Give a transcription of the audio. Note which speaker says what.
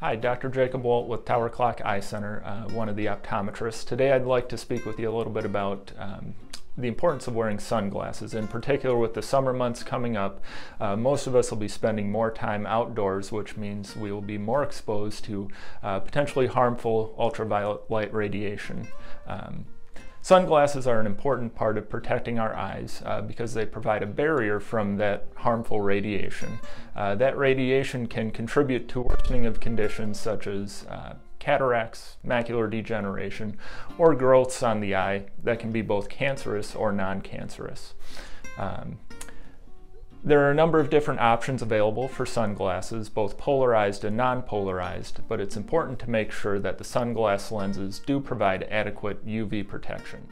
Speaker 1: Hi, Dr. Jacob Woldt with Tower Clock Eye Center, uh, one of the optometrists. Today I'd like to speak with you a little bit about um, the importance of wearing sunglasses, in particular with the summer months coming up. Uh, most of us will be spending more time outdoors, which means we will be more exposed to uh, potentially harmful ultraviolet light radiation. Um, Sunglasses are an important part of protecting our eyes uh, because they provide a barrier from that harmful radiation. Uh, that radiation can contribute to worsening of conditions such as uh, cataracts, macular degeneration, or growths on the eye that can be both cancerous or non-cancerous. Um, there are a number of different options available for sunglasses, both polarized and non-polarized, but it's important to make sure that the sunglass lenses do provide adequate UV protection.